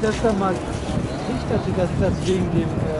Nee, das dann mal dass sie das, das wegen dem äh,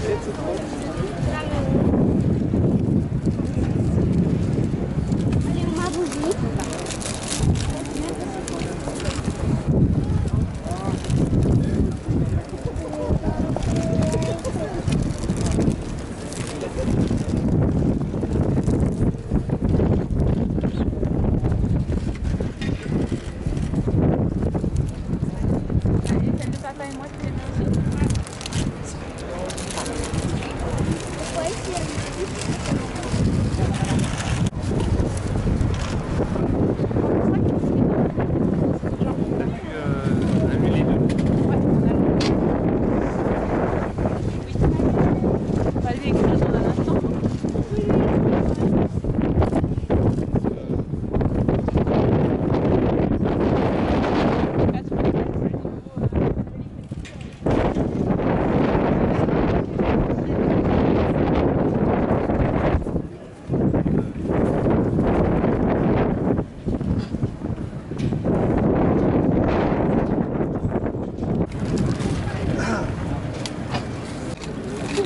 すごい。ich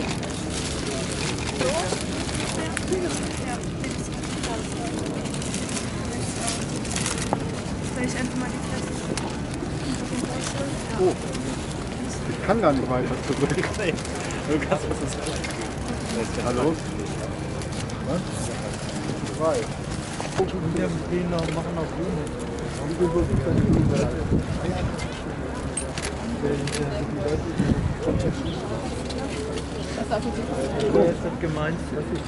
Oh, ich kann gar nicht weiter zurück. du kannst was ins Hallo? Was? Drei. Gucken wir den noch, machen auf Grün. Wer ist das gemeint? Das ist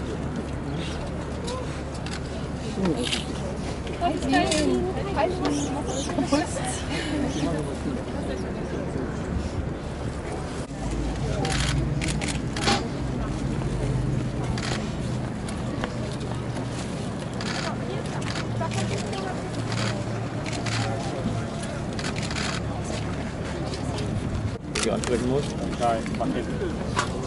Die andrücken muss? Nein, mach hin.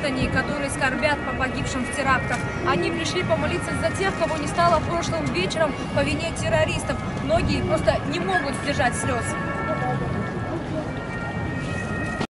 граждане, которые скорбят по погибшим в терактах. Они пришли помолиться за тех, кого не стало прошлым вечером по вине террористов. Многие просто не могут сдержать слез.